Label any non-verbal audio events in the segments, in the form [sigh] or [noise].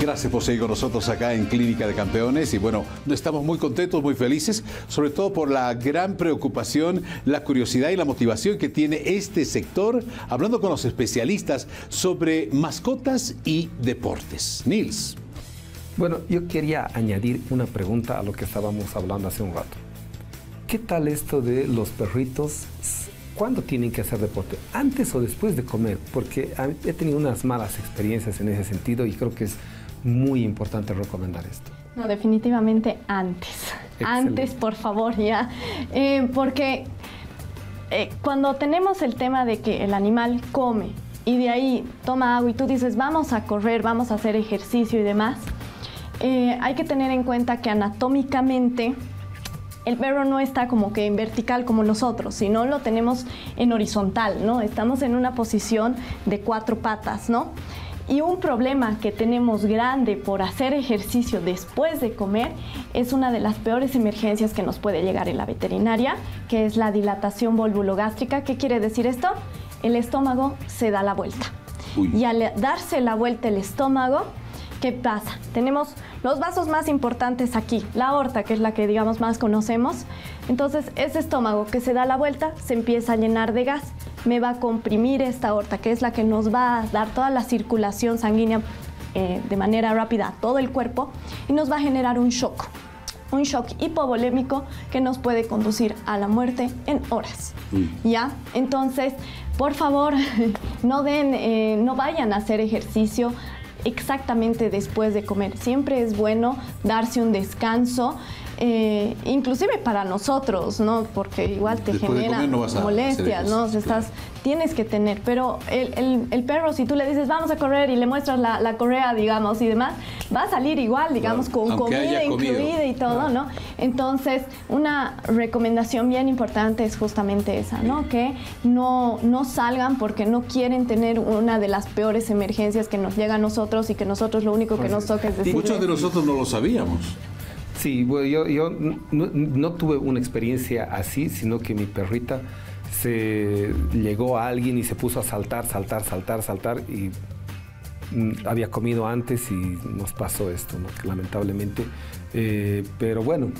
Gracias por seguir con nosotros acá en Clínica de Campeones y bueno, estamos muy contentos, muy felices, sobre todo por la gran preocupación, la curiosidad y la motivación que tiene este sector, hablando con los especialistas sobre mascotas y deportes. Nils. Bueno, yo quería añadir una pregunta a lo que estábamos hablando hace un rato. ¿Qué tal esto de los perritos? ¿Cuándo tienen que hacer deporte? ¿Antes o después de comer? Porque he tenido unas malas experiencias en ese sentido y creo que es muy importante recomendar esto. No, definitivamente antes. Antes, por favor, ya. Eh, porque eh, cuando tenemos el tema de que el animal come y de ahí toma agua y tú dices, vamos a correr, vamos a hacer ejercicio y demás, eh, hay que tener en cuenta que anatómicamente el perro no está como que en vertical como nosotros, sino lo tenemos en horizontal, ¿no? Estamos en una posición de cuatro patas, ¿no? Y un problema que tenemos grande por hacer ejercicio después de comer es una de las peores emergencias que nos puede llegar en la veterinaria, que es la dilatación volvulogástrica. ¿Qué quiere decir esto? El estómago se da la vuelta. Y al darse la vuelta el estómago, ¿qué pasa? Tenemos los vasos más importantes aquí, la aorta, que es la que digamos más conocemos. Entonces, ese estómago que se da la vuelta se empieza a llenar de gas me va a comprimir esta aorta, que es la que nos va a dar toda la circulación sanguínea eh, de manera rápida a todo el cuerpo y nos va a generar un shock, un shock hipovolémico que nos puede conducir a la muerte en horas. ¿Ya? Entonces, por favor, [laughs] no, den, eh, no vayan a hacer ejercicio exactamente después de comer. Siempre es bueno darse un descanso. Eh, inclusive para nosotros, ¿no? Porque igual te genera molestias, ¿no? estás, tienes que tener, pero el, perro, si tú le dices, vamos a correr y le muestras la, correa, digamos, y demás, va a salir igual, digamos, con comida incluida y todo, ¿no? Entonces, una recomendación bien importante es justamente esa, ¿no? Que no, no salgan porque no quieren tener una de las peores emergencias que nos llega a nosotros y que nosotros lo único que pues nos toca es decir... Muchos de nosotros no lo sabíamos. Sí, bueno, yo, yo no, tuve una experiencia así, sino que mi perrita se llegó a alguien y se puso a saltar, saltar, saltar, saltar y mm, había comido antes y nos pasó esto, lamentablemente. Eh, pero bueno,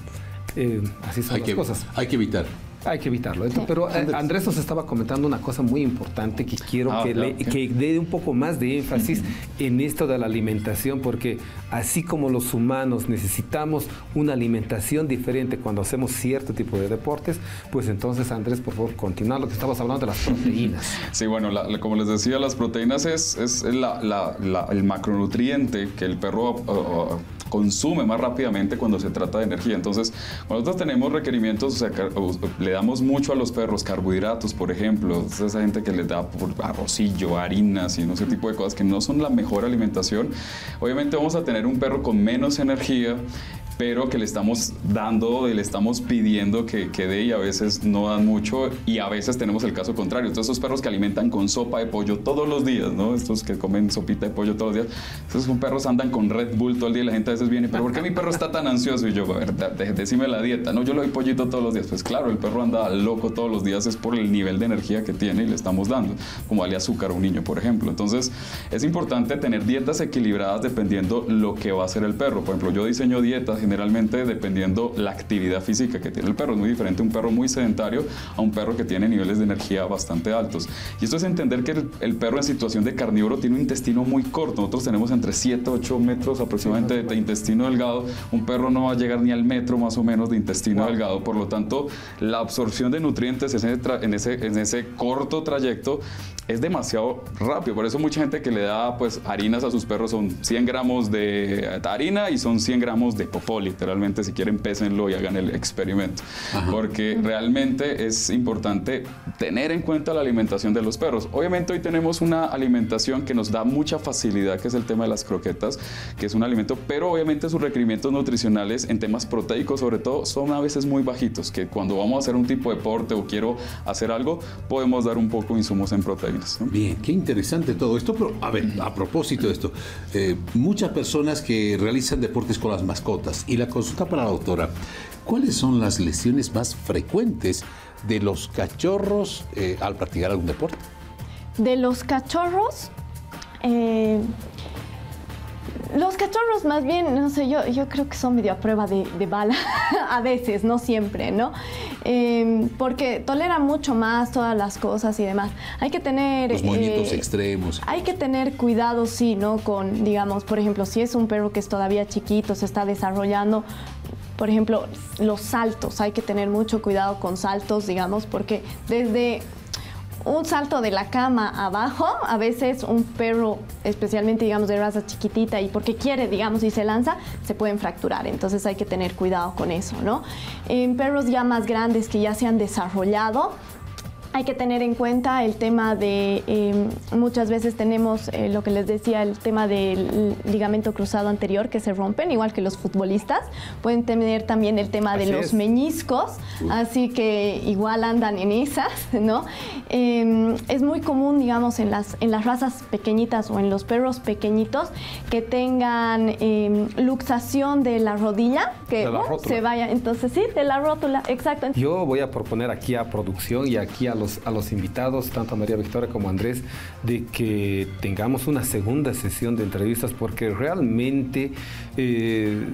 eh, así son las cosas. Hay que evitar. Hay que evitarlo. pero eh, Andrés nos estaba comentando una cosa muy importante que quiero ah, que, le, que dé un poco más de énfasis en esto de la alimentación, porque así como los humanos necesitamos una alimentación diferente cuando hacemos cierto tipo de deportes, pues entonces Andrés, por favor, continúa lo que estabas hablando de las proteínas. [laughs] Sí, bueno, como les decía, las proteínas es, es el macronutriente que el perro consume más rápidamente cuando se trata de energía. Entonces, nosotros tenemos requerimientos, o sea, le damos mucho a los perros carbohidratos, por ejemplo, esa gente que les da por arrocillo, harinas y no sé tipo de cosas que no son la mejor alimentación. Obviamente vamos a tener un perro con menos energía pero que le estamos dando, le estamos pidiendo que, que dé y a veces no dan mucho y a veces tenemos el caso contrario. Entonces esos perros que alimentan con sopa de pollo todos los días, ¿no? Estos que comen sopita de pollo todos los días, esos perros andan con Red Bull todo el día y la gente a veces viene, pero ¿por qué mi perro está tan ansioso? Y yo, a ver, decime la dieta, ¿no? Yo le doy pollito todos los días. Pues claro, el perro anda loco todos los días, es por el nivel de energía que tiene y le estamos dando, como darle azúcar a un niño, por ejemplo. Entonces es importante tener dietas equilibradas dependiendo lo que va a hacer el perro. Por ejemplo, yo diseño dietas generalmente dependiendo la actividad física que tiene el perro. Es muy diferente un perro muy sedentario a un perro que tiene niveles de energía bastante altos. Y esto es entender que el, perro en situación de carnívoro tiene un intestino muy corto. Nosotros tenemos entre 7 8 metros aproximadamente de intestino delgado. Un perro no va a llegar ni al metro más o menos de intestino delgado. Por lo tanto, la absorción de nutrientes en ese, en ese corto trayecto es demasiado rápido. Por eso mucha gente que le da pues harinas a sus perros son 100 gramos de harina y son 100 gramos de popó, literalmente. Si quieren, pésenlo y hagan el experimento. Porque realmente es importante tener en cuenta la alimentación de los perros. Obviamente hoy tenemos una alimentación que nos da mucha facilidad, que es el tema de las croquetas, que es un alimento, pero obviamente sus requerimientos nutricionales en temas proteicos sobre todo son a veces muy bajitos, que cuando vamos a hacer un tipo de deporte o quiero hacer algo, podemos dar un poco de insumos en proteínas. Bien, qué interesante todo esto, pero a ver, a propósito de esto, eh, muchas personas que realizan deportes con las mascotas y la consulta para la doctora, ¿cuáles son las lesiones más frecuentes de los cachorros eh, al practicar algún deporte? De los cachorros, eh, los cachorros más bien, no sé, yo, yo creo que son medio a prueba de, bala, [laughs] a veces, no siempre, ¿no? Em, porque toleran mucho más todas las cosas y demás. Hay que tener... Los moñitos eh, extremos. Hay que tener cuidado, sí, ¿no? Con, digamos, por ejemplo, si es un perro que es todavía chiquito, se está desarrollando, por ejemplo, los saltos, hay que tener mucho cuidado con saltos, digamos, porque desde un salto de la cama abajo, a veces un perro, especialmente digamos de raza chiquitita y porque quiere, digamos, y se lanza, se pueden fracturar. Entonces hay que tener cuidado con eso, ¿no? En perros ya más grandes que ya se han desarrollado, hay que tener en cuenta el tema de, em, muchas veces tenemos eh, lo que les decía, el tema del ligamento cruzado anterior que se rompen, igual que los futbolistas. Pueden tener también el tema de los meñiscos, así que igual andan en esas, ¿no? Em, es muy común, digamos, en las, en las razas pequeñitas o en los perros pequeñitos que tengan em, luxación de la rodilla, que uh, se vaya. Entonces, sí, de la rótula, exacto. Yo voy a proponer aquí a producción y aquí a los a los invitados, tanto a María Victoria como a Andrés, de que tengamos una segunda sesión de entrevistas porque realmente eh,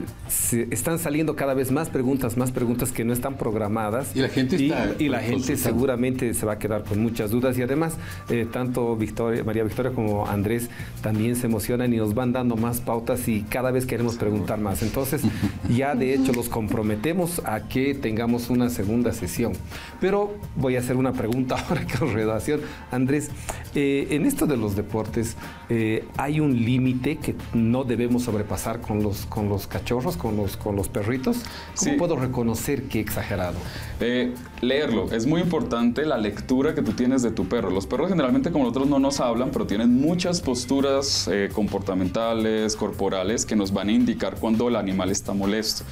están saliendo cada vez más preguntas, más preguntas que no están programadas. Y la gente Y, la gente seguramente se va a quedar con muchas dudas y además eh, tanto Victoria, María Victoria como Andrés también se emocionan y nos van dando más pautas y cada vez queremos preguntar más. Entonces [laughs] ya de hecho los comprometemos a que tengamos una segunda sesión. Pero voy a hacer una pregunta [laughs] ahora con redacción. Andrés, eh, en esto de los deportes, eh, ¿hay un límite que no debemos sobrepasar con los, con los cachorros, con los, con los perritos? ¿Cómo puedo reconocer que he exagerado? Eh, leerlo. Es muy importante la lectura que tú tienes de tu perro. Los perros generalmente como nosotros no nos hablan, pero tienen muchas posturas comportamentales, corporales, que nos van a indicar cuando el animal está molesto.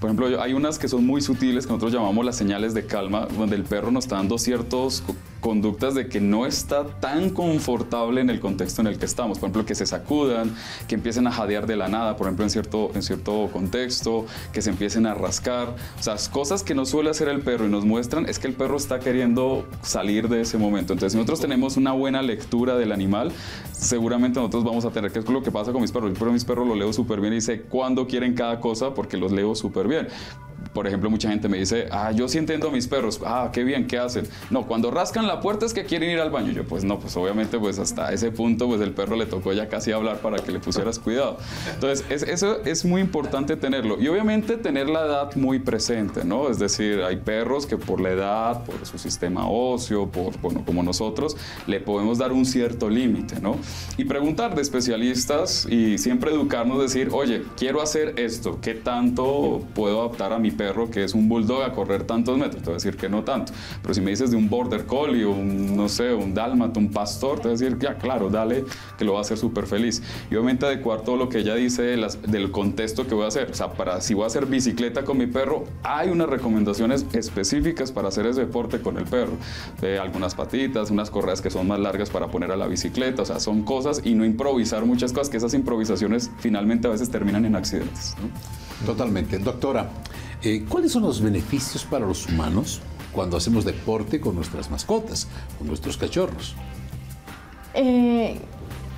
Por ejemplo, hay unas que son muy sutiles que nosotros llamamos las señales de calma, donde el perro nos está dando ciertos conductas de que no está tan confortable en el contexto en el que estamos. Por ejemplo, que se sacudan, que empiecen a jadear de la nada, por ejemplo, en cierto, en cierto contexto, que se empiecen a rascar. O sea, cosas que no suele hacer el perro y nos muestran es que el perro está queriendo salir de ese momento. Entonces, nosotros tenemos una buena lectura del animal, seguramente nosotros vamos a tener, que es lo que pasa con mis perros. Pero mis perros lo leo súper bien y sé cuándo quieren cada cosa porque los leo súper bien por ejemplo, mucha gente me dice, ah, yo sí entiendo a mis perros, ah, qué bien, ¿qué hacen? No, cuando rascan la puerta es que quieren ir al baño. Yo, pues no, pues obviamente, pues hasta ese punto, pues el perro le tocó ya casi hablar para que le pusieras cuidado. Entonces, eso es muy importante tenerlo. Y obviamente tener la edad muy presente, ¿no? Es decir, hay perros que por la edad, por su sistema óseo, por, bueno, como nosotros, le podemos dar un cierto límite, ¿no? Y preguntar de especialistas y siempre educarnos, decir, oye, quiero hacer esto, ¿qué tanto puedo adaptar a mi perro que es un bulldog a correr tantos metros, te voy a decir que no tanto. Pero si me dices de un border collie un, no sé, un dálmata, un pastor, te voy a decir, ya, claro, dale, que lo va a hacer súper feliz. Y obviamente adecuar todo lo que ella dice del contexto que voy a hacer. O sea, para si voy a hacer bicicleta con mi perro, hay unas recomendaciones específicas para hacer ese deporte con el perro. De algunas patitas, unas correas que son más largas para poner a la bicicleta. O sea, son cosas y no improvisar muchas cosas, que esas improvisaciones finalmente a veces terminan en accidentes. Totalmente. Doctora, eh, ¿Cuáles son los beneficios para los humanos cuando hacemos deporte con nuestras mascotas, con nuestros cachorros? Eh,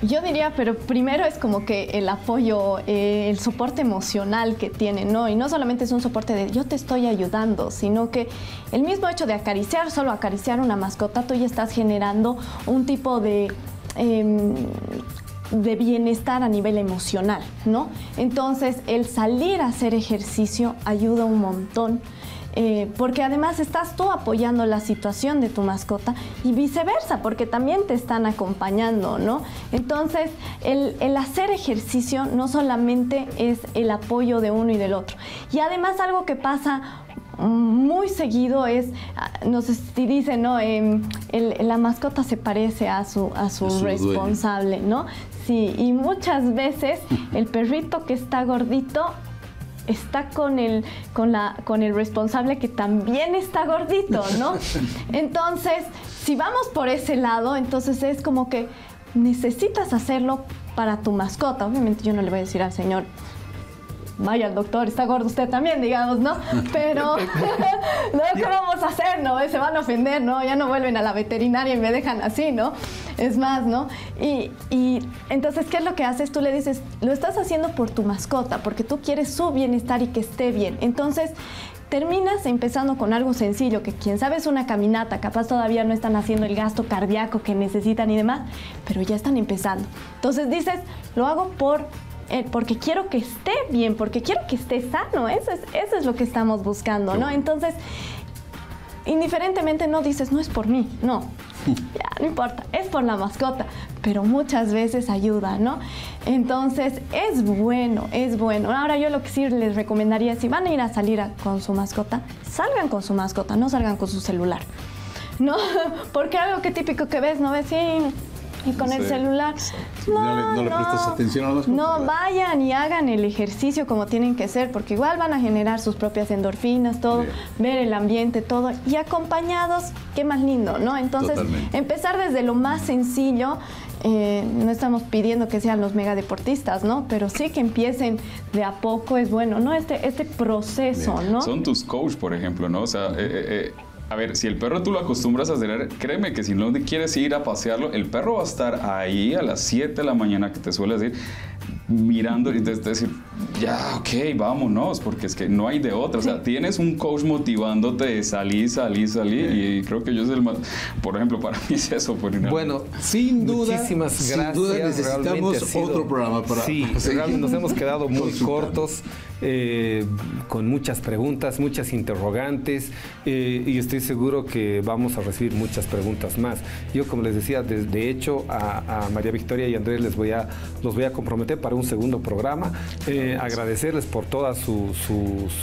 yo diría, pero primero es como que el apoyo, eh, el soporte emocional que tienen, ¿no? Y no solamente es un soporte de yo te estoy ayudando, sino que el mismo hecho de acariciar, solo acariciar una mascota, tú ya estás generando un tipo de em, de bienestar a nivel emocional, ¿no? Entonces, el salir a hacer ejercicio ayuda un montón. Eh, porque además estás tú apoyando la situación de tu mascota y viceversa, porque también te están acompañando, ¿no? Entonces, el, el, hacer ejercicio no solamente es el apoyo de uno y del otro. Y además algo que pasa muy seguido es, ah, no sé si dice, ¿no? Em, la mascota se parece a su, a su, responsable, ¿no? Sí, y muchas veces el perrito que está gordito está con el, con, la, con el responsable que también está gordito, ¿no? [laughs] Entonces, si vamos por ese lado, entonces es como que necesitas hacerlo para tu mascota. Obviamente yo no le voy a decir al señor, vaya al doctor, está gordo usted también, digamos, ¿no? Pero, [laughs] [laughs] ¿no? ¿qué vamos a hacer, no? Se van a ofender, ¿no? Ya no vuelven a la veterinaria y me dejan así, ¿no? Es más, ¿no? Y, y entonces, ¿qué es lo que haces? Tú le dices, lo estás haciendo por tu mascota, porque tú quieres su bienestar y que esté bien. Entonces, terminas empezando con algo sencillo, que quien sabe es una caminata, capaz todavía no están haciendo el gasto cardíaco que necesitan y demás, pero ya están empezando. Entonces dices, lo hago por eh, porque quiero que esté bien, porque quiero que esté sano, eso es, eso es lo que estamos buscando, ¿no? Entonces, indiferentemente no dices, no es por mí, no, [laughs] ya, no importa, es por la mascota, pero muchas veces ayuda, ¿no? Entonces, es bueno, es bueno. Ahora yo lo que sí les recomendaría, si van a ir a salir con su mascota, salgan con su mascota, no salgan con su celular. ¿No? [laughs] Porque algo que típico que ves, ¿no ves? Sí, y con el celular. No, le, prestas atención a los No, vayan y hagan el ejercicio como tienen que ser, porque igual van a generar sus propias endorfinas, todo, ver el ambiente, todo. Y acompañados, qué más lindo, ¿no? Entonces, empezar desde lo más sencillo. Eh, no estamos pidiendo que sean los megadeportistas, ¿no? Pero sí que empiecen de a poco es bueno, ¿no? Este, este proceso, ¿no? Son tus coach, por ejemplo, ¿no? O sea, eh, eh, a ver, si el perro tú lo acostumbras a hacer, créeme que si no quieres ir a pasearlo, el perro va a estar ahí a las 7 de la mañana que te suele decir, mirando y te, decir, ya, ok, vámonos, porque es que no hay de otra. O sea, tienes un coach motivándote de salir, salir, salir. Y creo que yo soy el más. Por ejemplo, para mí es eso. Por bueno, sin duda. Muchísimas gracias. Sin duda necesitamos otro programa para. Sí, [laughs] realmente nos hemos quedado muy cortos. Eh, con muchas preguntas, muchas interrogantes eh, y estoy seguro que vamos a recibir muchas preguntas más. Yo, como les decía, de, hecho a, María Victoria y Andrés les voy a, los voy a comprometer para un segundo programa. Eh, agradecerles por toda su,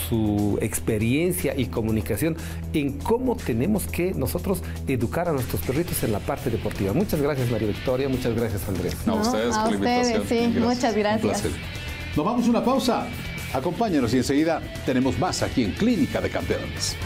su, experiencia y comunicación en cómo tenemos que nosotros educar a nuestros perritos en la parte deportiva. Muchas gracias María Victoria, muchas gracias Andrés. a ustedes por la invitación. Sí, muchas gracias. Nos vamos a una pausa. Acompáñanos y enseguida tenemos más aquí en Clínica de Campeones.